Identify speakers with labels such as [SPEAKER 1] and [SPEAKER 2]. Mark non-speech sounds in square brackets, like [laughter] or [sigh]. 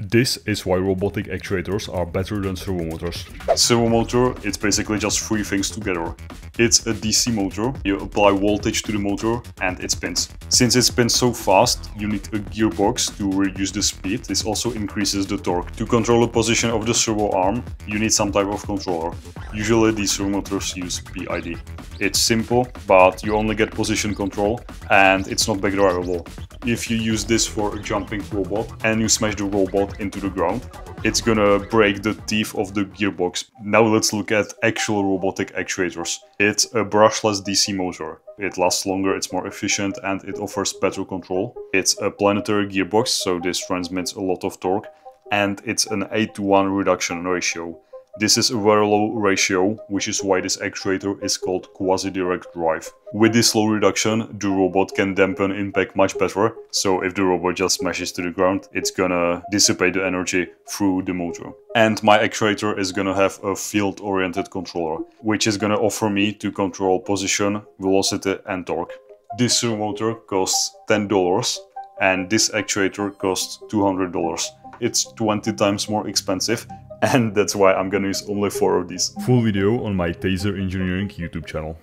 [SPEAKER 1] This is why robotic actuators are better than servo motors.
[SPEAKER 2] Servo motor, it's basically just three things together. It's a DC motor, you apply voltage to the motor and it spins. Since it spins so fast, you need a gearbox to reduce the speed. This also increases the torque. To control the position of the servo arm, you need some type of controller. Usually these servo motors use PID. It's simple, but you only get position control and it's not backdrivable. If you use this for a jumping robot and you smash the robot into the ground, it's gonna break the teeth of the gearbox. Now let's look at actual robotic actuators. It's a brushless DC motor. It lasts longer, it's more efficient and it offers better control. It's a planetary gearbox, so this transmits a lot of torque and it's an 8 to 1 reduction ratio. This is a very low ratio, which is why this actuator is called quasi-direct drive. With this low reduction, the robot can dampen impact much better, so if the robot just smashes to the ground, it's gonna dissipate the energy through the motor. And my actuator is gonna have a field-oriented controller, which is gonna offer me to control position, velocity and torque. This motor costs $10 and this actuator costs $200. It's 20 times more expensive [laughs] and that's why I'm gonna use only 4 of these.
[SPEAKER 1] Full video on my Tazer Engineering YouTube channel.